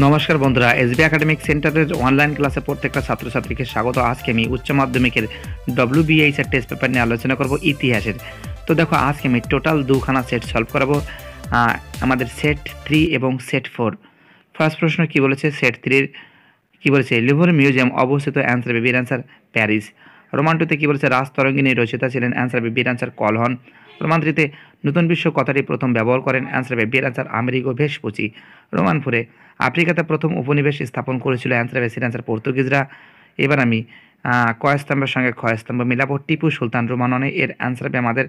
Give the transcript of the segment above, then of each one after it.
নমস্কার বন্ধুরা SB academic সেন্টারের অনলাইন ক্লাসে প্রত্যেকটা ছাত্রছাত্রীকে স্বাগত। আজকে আমি উচ্চ মাধ্যমিকের ডব্লিউ বিএইচ এর টেস্ট পেপার নিয়ে আলোচনা করব ইতিহাসের। তো দেখো, আজকে আমি টোটাল দুখানা সেট সলভ করাবো। আমাদের সেট থ্রি এবং সেট ফোর ফার্স্ট প্রশ্ন কি বলেছে? সেট থ্রির কি বলেছে? লিভর মিউজিয়াম অবস্থিত অ্যান্সার বিবির অ্যান্সার প্যারিস রোমান টুতে কি বলেছে? রাজ তরঙ্গিনী রচিতা ছিলেন অ্যান্সার বিবির অ্যান্সার কলহন। রোমান থ্রিতে নতুন বিশ্ব কথাটি প্রথম ব্যবহার করেন অ্যান্সার বিবির অ্যান্সার আমেরিকো ভেসপুচি রোমান ফোরে আফ্রিকাতে প্রথম উপনিবেশ স্থাপন করেছিল অ্যান্সার বেসির অ্যান্সার পর্তুগিজরা। এবার আমি কয়স্তম্ভের সঙ্গে ক্ষয়স্তম্ভ মিলাবো। টিপু সুলতান রোমাননে এর অ্যান্সার হবে আমাদের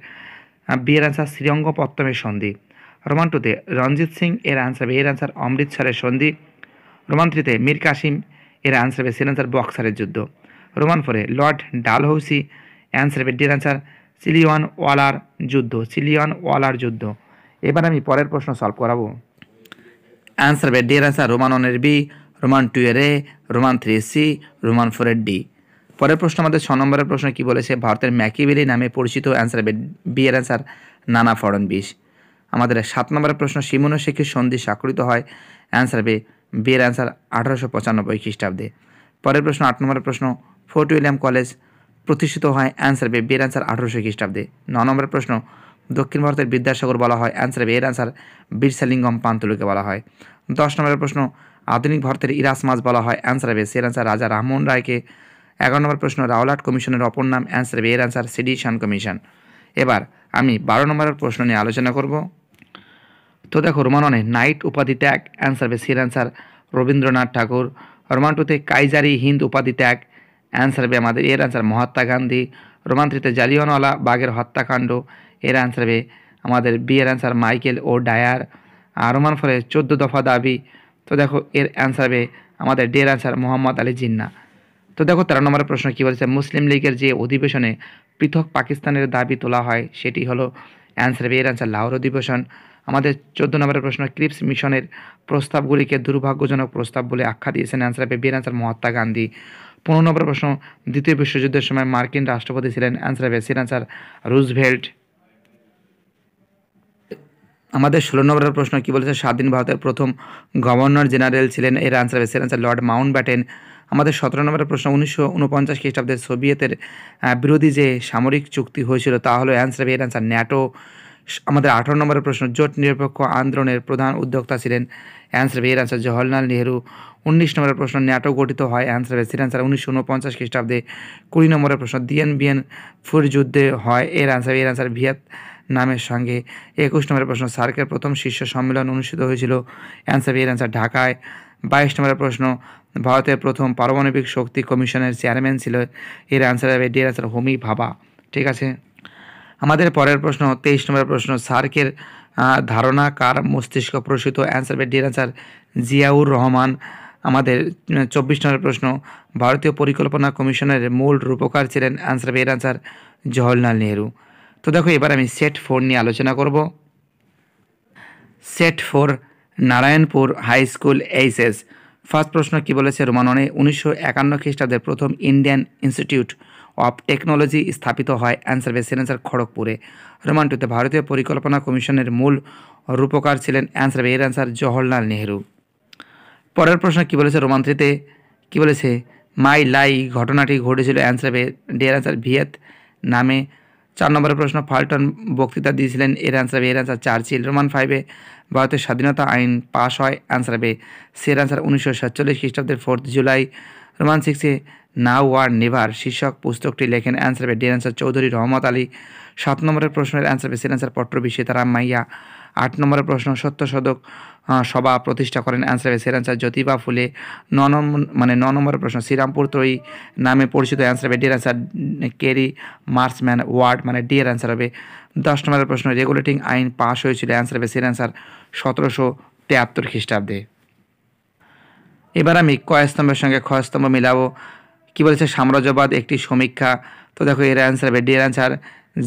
বিয়ের অ্যান্সার শ্রীরঙ্গপত্তমের সন্ধি। রোমান টুতে রঞ্জিত সিং এর অ্যান্সার হবে, এর অ্যান্সার অমৃতসরের সন্ধি। রোমান থ্রিতে মীর কাসিম এর অ্যান্সার হবে সির অ্যান্সার বক্সারের যুদ্ধ। রোমান ফোরে লর্ড ডালহৌসি অ্যান্সার হবে, ডির অ্যান্সার সিলিওয়ান ওয়ালার যুদ্ধ সিলিওয়ান ওয়ালার যুদ্ধ। এবার আমি পরের প্রশ্ন সলভ করাবো। অ্যান্সার হবে ডি এর অ্যান্সার রোমান ওয়ানের বি রোমান টু এর A roman three C roman four এর ডি পরের প্রশ্ন আমাদের ছ নম্বরের প্রশ্ন কি বলেছে? ভারতের ম্যাকিবেলি নামে পরিচিত অ্যান্সার হবে বি এর অ্যান্সার নানা ফড়নবিশ আমাদের সাত নম্বরের প্রশ্ন সিমুনো শেখের সন্ধি স্বাক্ষরিত হয়? অ্যান্সার হবে বি এর অ্যান্সার আঠারোশো পঁচানব্বই খ্রিস্টাব্দে। পরের প্রশ্ন, আট নম্বরের প্রশ্ন, ফোর্ট উইলিয়াম কলেজ প্রতিষ্ঠিত হয়? অ্যান্সার বি এর অ্যান্সার আঠারোশো খ্রিস্টাব্দে। ন নম্বরের প্রশ্ন, দক্ষিণ ভারতের বিদ্যাসাগর বলা হয়? অ্যান্সার হবে এর অ্যান্সার বীরসালিঙ্গম পান্তুলুকে বলা হয়। দশ নম্বরের প্রশ্ন, আধুনিক ভারতের ইরাস মাছ বলা হয়। অ্যান্সার হবে সে অ্যান্সার রাজা রামমোহন রায়কে। এগারো নম্বর প্রশ্ন, রাওলাট কমিশনের অপর নাম অ্যান্সার হবে এর অ্যান্সার সিডিশন কমিশন। এবার আমি বারো নম্বরের প্রশ্ন নিয়ে আলোচনা করব। তো দেখো, রোমাননে নাইট উপাধি ত্যাগ অ্যান্সার হবে সির অ্যান্সার রবীন্দ্রনাথ ঠাকুর। রোমান টুতে কাইজারি হিন্দ উপাধি ত্যাগ অ্যান্সার হবে আমাদের এর অ্যান্সার মহাত্মা গান্ধী। রোমান থ্রিতে জালিয়ানওয়ালা বাগের হত্যাকাণ্ড, এর অ্যান্সার হবে আমাদের বি এর অ্যান্সার মাইকেল ও ডায়ার। আর রোমান ফলে চোদ্দ দফা দাবি। তো দেখো, এর অ্যান্সার হবে আমাদের ডি এর অ্যান্সার মোহাম্মদ আলী জিন্না। তো দেখো, তেরো নম্বরের প্রশ্ন কী বলেছে? মুসলিম লীগের যে অধিবেশনে পৃথক পাকিস্তানের দাবি তোলা হয়, সেটি হলো অ্যান্সার হবে, এর অ্যান্সার লাহোর অধিবেশন। আমাদের চোদ্দ নম্বরের প্রশ্ন, ক্রিপস মিশনের প্রস্তাবগুলিকে দুর্ভাগ্যজনক প্রস্তাব বলে আখ্যা দিয়েছেন অ্যান্সার হবে বিয়ের অ্যান্সার মহাত্মা গান্ধী। পনেরো নম্বর প্রশ্ন, দ্বিতীয় বিশ্বযুদ্ধের সময় মার্কিন রাষ্ট্রপতি ছিলেন অ্যান্সার হবে সির অ্যান্সার রুজভেল্ট। আমাদের ষোলো নম্বরের প্রশ্ন কি বলেছে? স্বাধীন ভারতের প্রথম গভর্নর জেনারেল ছিলেন এর আনসার হবে অ্যান্সার লর্ড মাউন্ট ব্যাটেন আমাদের সতেরো নম্বরের প্রশ্ন, উনিশশো উনপঞ্চাশ খ্রিস্টাব্দের সোভিয়েতের বিরোধী যে সামরিক চুক্তি হয়েছিল তা হলো অ্যান্সার হবে, এর অ্যান্সার ন্যাটো। আমাদের আঠারো নম্বরের প্রশ্ন, জোট নিরপেক্ষ আন্দোলনের প্রধান উদ্যোক্তা ছিলেন অ্যান্সার হবে, এর অ্যান্সার জওহরলাল নেহরু। উনিশ নম্বরের প্রশ্ন, ন্যাটো গঠিত হয় অ্যান্সার হবে, সির অ্যান্সার উনিশশো উনপঞ্চাশ খ্রিস্টাব্দে। কুড়ি নম্বরের প্রশ্ন, দিয়েন বিয়েন ফুর যুদ্ধে হয়, এর অ্যান্সার এর অ্যান্সার ভিয়েত নামের সঙ্গে একুশ নম্বরের প্রশ্ন, সার্কের প্রথম শীর্ষ সম্মেলন অনুষ্ঠিত হয়েছিল অ্যান্সার এর অ্যান্সার ঢাকায়। বাইশ নম্বরের প্রশ্ন, ভারতের প্রথম পারমাণবিক শক্তি কমিশনের চেয়ারম্যান ছিল, এর অ্যান্সার হবে ডি এর অ্যান্সার হোমি ভাবা। ঠিক আছে? আমাদের পরের প্রশ্ন, তেইশ নম্বরের প্রশ্ন, সার্কের ধারণা কার মস্তিষ্ক প্রসূত? অ্যান্সার হবে ডি এর অ্যান্সার জিয়াউর রহমান। আমাদের চব্বিশ নম্বরের প্রশ্ন, ভারতীয় পরিকল্পনা কমিশনের মূল রূপকার ছিলেন? অ্যান্সার হবে এর অ্যান্সার জওহরলাল নেহরু। তো দেখো, এবার আমি সেট ফোর নিয়ে আলোচনা করব। Set four Narayanpur high school HS first প্রশ্ন কি বলেছে রোমাননে? উনিশশো একান্ন খ্রিস্টাব্দের প্রথম ইন্ডিয়ান ইনস্টিটিউট অফ টেকনোলজি স্থাপিত হয়। অ্যান্সার বেসিন অ্যান্সার খড়গপুরে। রোমান টুতে ভারতীয় পরিকল্পনা কমিশনের মূল রূপকার ছিলেন। অ্যান্সার এর অ্যান্সার জওহরলাল নেহরু। পরের প্রশ্ন কি বলেছে রোমান থ্রিতে? কি বলেছে? মাই লাই ঘটনাটি ঘটেছিল। অ্যান্সার ডি অ্যান্সার ভিয়েত নামে। চার নম্বরের প্রশ্ন, ফাল্টন বক্তৃতা দিয়েছিলেন, এর অ্যান্সার হবে এর অ্যান্সার চার্চিল রোমান ফাইভে ভারতের স্বাধীনতা আইন পাশ হয় অ্যান্সার হবে সে অ্যান্সার উনিশশো সাতচল্লিশ খ্রিস্টাব্দের ফোর্থ জুলাই রোমান সিক্সে নাও ওয়ার নেভার শীর্ষক পুস্তকটি লেখেন অ্যান্সার হবে ডি অ্যান্সার চৌধুরী রহমত আলী। সাত নম্বরের প্রশ্নের অ্যান্সার হবে সের অ্যান্সার পট্টবী সীতারাম মাইয়া। আট নম্বরের প্রশ্ন, সত্য সদক সভা প্রতিষ্ঠা করেন অ্যান্সার হবে সের অ্যান্সার জ্যোতিবা ফুলে। ন নম্বর মানে ন নম্বরের প্রশ্ন, শ্রীরামপুর ত্রয়ী নামে পরিচিত অ্যান্সার হবে D answer Carey Marshman Ward মানে ডি অ্যান্সার হবে। দশ নম্বরের প্রশ্ন, রেগুলেটিং আইন পাশ হয়েছিল অ্যান্সার হবে সের অ্যান্সার সতেরোশো তেয়াত্তর খ্রিস্টাব্দে। এবার আমি কয়স্তম্ভের সঙ্গে ক্ষয়স্তম্ভ মিলাবো। কি বলেছে? সাম্রাজ্যবাদ একটি সমীক্ষা। তো দেখো, এর অ্যান্সার হবে D answer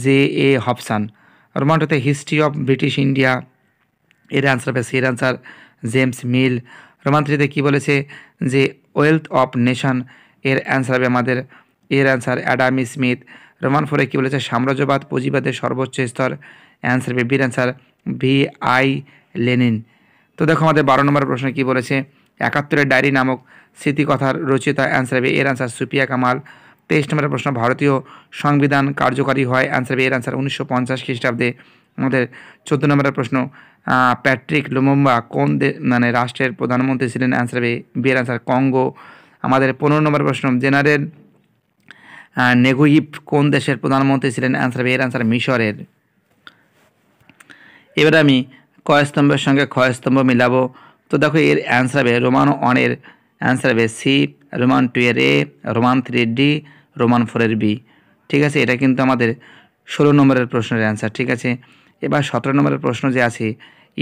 J A Hobson রোমান্টোতে history of British India এর অ্যান্সার হবে সির অ্যান্সার জেমস মিল রোমান থ্রিতে কী বলেছে? যে ওয়েলথ অফ নেশন এর অ্যান্সার হবে আমাদের এর অ্যান্সার অ্যাডামি স্মিথ রোমান ফোরে কী বলেছে? সাম্রাজ্যবাদ পুঁজিবাদের সর্বোচ্চ স্তর। অ্যান্সার হবে বির অ্যান্সার ভি আই লেনিন তো দেখো, আমাদের বারো নম্বর প্রশ্ন কী বলেছে? একাত্তরের ডায়েরি নামক স্মৃতিকথার রচিত অ্যান্সার হবে এর আনসার সুপিয়া কামাল। তেইশ নম্বরের প্রশ্ন, ভারতীয় সংবিধান কার্যকারী হয়? অ্যান্সার হবে এর আনসার উনিশশো পঞ্চাশ খ্রিস্টাব্দে। আমাদের চোদ্দ নম্বরের প্রশ্ন প্যাট্রিক লুমম্বা কোন মানে রাষ্ট্রের প্রধানমন্ত্রী ছিলেন? অ্যান্সার হবে বি এর আনসার কঙ্গো। আমাদের পনেরো নম্বর প্রশ্ন, জেনারেল নেগুইপ কোন দেশের প্রধানমন্ত্রী ছিলেন? অ্যান্সার হবে এর আনসার মিশরের। এবার আমি কয়স্তম্ভের সঙ্গে ক্ষয়স্তম্ভ মিলাবো। তো দেখো এর অ্যান্সার হবে রোমান ওয়ানের অ্যান্সার হবে সি, রোমান টু এর A, Roman three D, Roman ফোরের বি। ঠিক আছে? এটা কিন্তু আমাদের ষোলো নম্বরের প্রশ্নের অ্যান্সার, ঠিক আছে? এবার সতেরো নম্বরের প্রশ্ন যে আছে,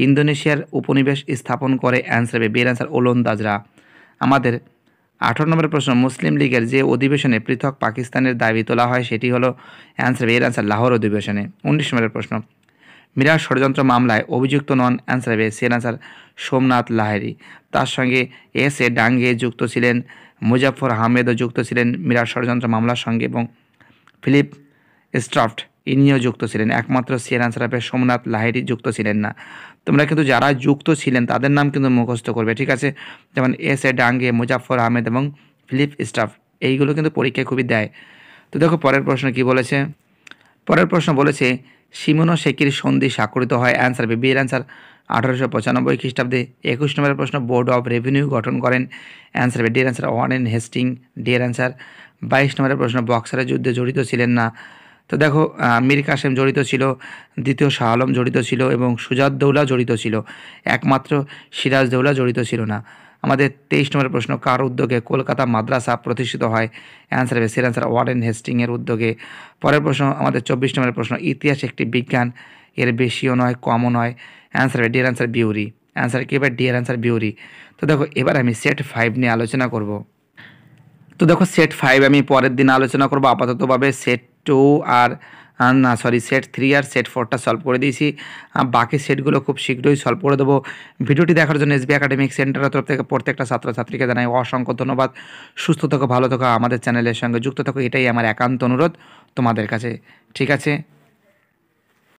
ইন্দোনেশিয়ার উপনিবেশ স্থাপন করে অ্যান্সার হবে বের অ্যান্সার ওলন্দাজরা আমাদের আঠারো নম্বরের প্রশ্ন, মুসলিম লীগের যে অধিবেশনে পৃথক পাকিস্তানের দাবি তোলা হয়, সেটি হলো অ্যান্সার এর অ্যান্সার লাহোর অধিবেশনে। উনিশ নম্বরের প্রশ্ন মিরাজ ষড়যন্ত্র মামলায় অভিযুক্ত নন অ্যান্সার হবে সেন আনসার সোমনাথ লাহেরি তার সঙ্গে এস এ ডাঙ্গে যুক্ত ছিলেন মুজাফর আহমেদও যুক্ত ছিলেন মিরাজ ষড়যন্ত্র মামলার সঙ্গে এবং ফিলিপ স্ট্রাফট ইনিও যুক্ত ছিলেন। একমাত্র সিয়ার আনসার হবে সোমনাথ লাহেরি যুক্ত ছিলেন না। তোমরা কিন্তু যারা যুক্ত ছিলেন তাদের নাম কিন্তু মুখস্থ করবে, ঠিক আছে? যেমন এস এ ডাঙ্গে মুজাফর আহমেদ এবং ফিলিপ স্টাফ এইগুলো কিন্তু পরীক্ষায় খুবই দেয়। তো দেখো পরের প্রশ্ন কি বলেছে? পরের প্রশ্ন বলেছে সিমনো শেকির সন্ধি স্বাক্ষরিত হয়। অ্যান্সার বি এর অ্যান্সার আঠারোশো পঁচানব্বই খ্রিস্টাব্দে একুশ নম্বরের প্রশ্ন বোর্ড অফ রেভিনিউ গঠন করেন। Answer B dear answer Warren Hastings dear answer বাইশ নম্বরের প্রশ্ন বক্সারের যুদ্ধে জড়িত ছিলেন না। তো দেখো মীর কাসেম জড়িত ছিল, দ্বিতীয় শাহ আলম জড়িত ছিল এবং সুজাত দৌলা জড়িত ছিল। একমাত্র সিরাজ দৌলা জড়িত ছিল না। আমাদের তেইশ নম্বরের প্রশ্ন, কার উদ্যোগে কলকাতা মাদ্রাসা প্রতিষ্ঠিত হয়? অ্যান্সার হবে সের অ্যান্সার ওয়ারেন হেস্টিংয়ের উদ্যোগে। পরের প্রশ্ন, আমাদের চব্বিশ নম্বরের প্রশ্ন, ইতিহাস একটি বিজ্ঞান, এর বেশিও নয়, কমও নয়। অ্যান্সার হবে ডিয়ার অ্যান্সার বিউরি অ্যান্সার কি এবার ডিয়ার অ্যান্সার বিউরি তো দেখো, এবার আমি সেট ফাইভ নিয়ে আলোচনা করব। তো দেখো সেট ফাইভ আমি পরের দিন আলোচনা করব, আপাততভাবে সেট টু আর না সরি সেট থ্রি আর সেট ফোরটা সলভ করে দিয়েছি। বাকি সেটগুলো খুব শীঘ্রই সলভ করে দেবো। ভিডিওটি দেখার জন্য এসবি একাডেমিক সেন্টারের তরফ থেকে প্রত্যেকটা ছাত্রছাত্রীকে জানাই অসংখ্য ধন্যবাদ। সুস্থ থাকো, ভালো থাকো, আমাদের চ্যানেলের সঙ্গে যুক্ত থাকো, এটাই আমার একান্ত অনুরোধ তোমাদের কাছে। ঠিক আছে?